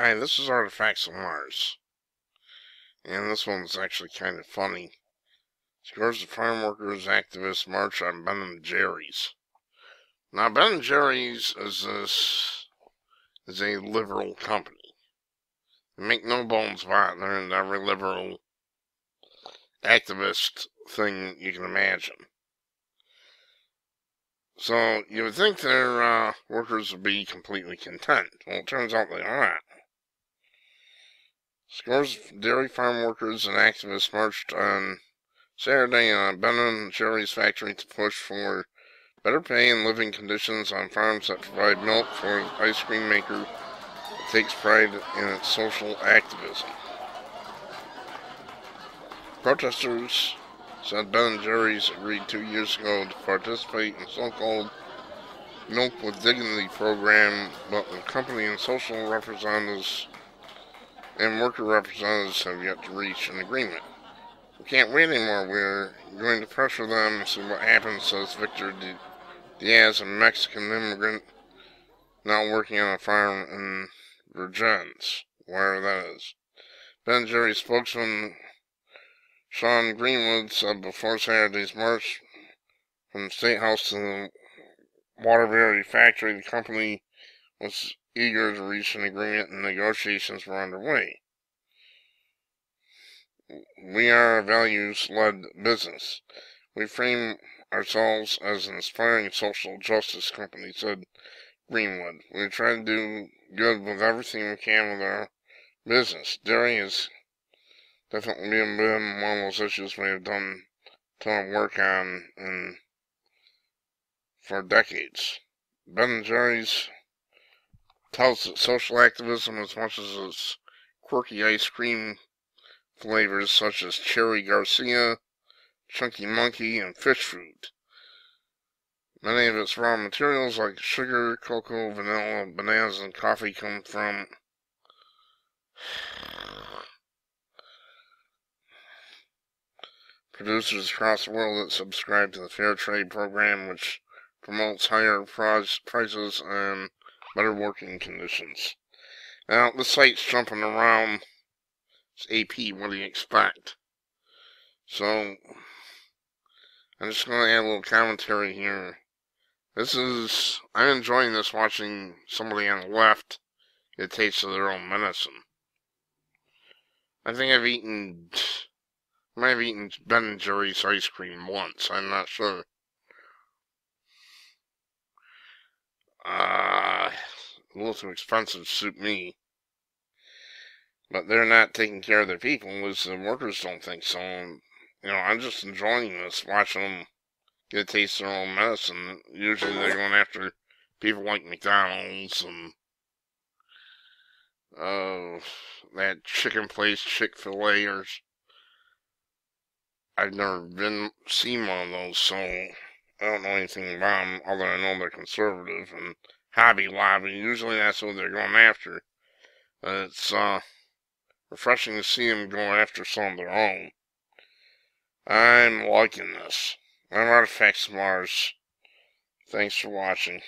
Hi, this is Artifacts of Mars. And this one's actually kind of funny. Scores of farm workers activists march on Ben and Jerry's. Now, Ben and Jerry's is this is a liberal company. They make no bones about it. They're in every liberal activist thing you can imagine. So you would think their uh, workers would be completely content. Well, it turns out they aren't. Scores of dairy farm workers and activists marched on Saturday on Ben and Jerry's factory to push for better pay and living conditions on farms that provide milk for the ice cream maker that takes pride in its social activism. Protesters said Ben & Jerry's agreed two years ago to participate in so-called Milk with Dignity program, but the company and social representatives and worker representatives have yet to reach an agreement. We can't wait anymore. We're going to pressure them and see what happens, says Victor Diaz, a Mexican immigrant now working on a farm in Vergennes, where that is. Ben Jerry spokesman Sean Greenwood said before Saturday's march from the State House to the Waterbury factory, the company was eager to reach an agreement and negotiations were underway. We are a values-led business. We frame ourselves as an inspiring social justice company, said Greenwood. We try to do good with everything we can with our business. Dairy is definitely been one of those issues we have done a ton of work on in, for decades. Ben & Jerry's tells that social activism as much as its quirky ice cream flavors such as Cherry Garcia, Chunky Monkey, and Fish Fruit. Many of its raw materials like sugar, cocoa, vanilla, bananas, and coffee come from producers across the world that subscribe to the Fair Trade program, which promotes higher prices and better working conditions. Now, the site's jumping around. It's AP, what do you expect? So, I'm just going to add a little commentary here. This is, I'm enjoying this watching somebody on the left get taste of their own medicine. I think I've eaten, I might have eaten Ben & Jerry's ice cream once, I'm not sure. Uh, a little too expensive to suit me. But they're not taking care of their people, least the workers don't think so. And, you know, I'm just enjoying this, watching them get a taste of their own medicine. Usually they're going after people like McDonald's and uh, that chicken place, Chick-fil-A, or I've never been seen one of those, so I don't know anything about them, although I know they're conservative and Hobby Lobby. Usually that's what they're going after. But it's uh, refreshing to see them go after some of their own. I'm liking this. I'm Artifacts Mars. Thanks for watching.